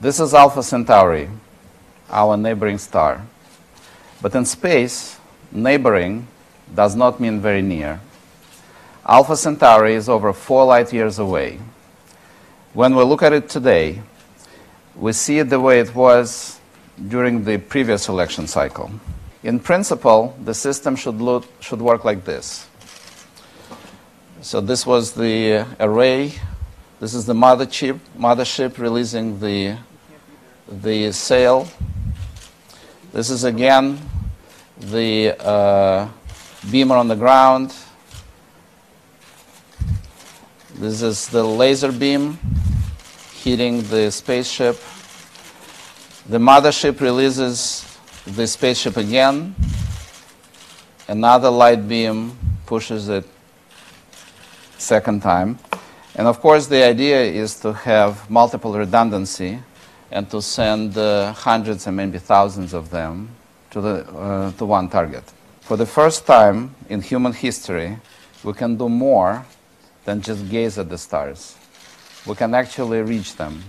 This is Alpha Centauri, our neighboring star. But in space, neighboring does not mean very near. Alpha Centauri is over four light years away. When we look at it today, we see it the way it was during the previous election cycle. In principle, the system should, look, should work like this. So this was the array. This is the mother chip, mothership releasing the, the sail. This is again the uh, beamer on the ground. This is the laser beam hitting the spaceship. The mothership releases the spaceship again. Another light beam pushes it second time. And of course, the idea is to have multiple redundancy and to send uh, hundreds and maybe thousands of them to, the, uh, to one target. For the first time in human history, we can do more than just gaze at the stars. We can actually reach them.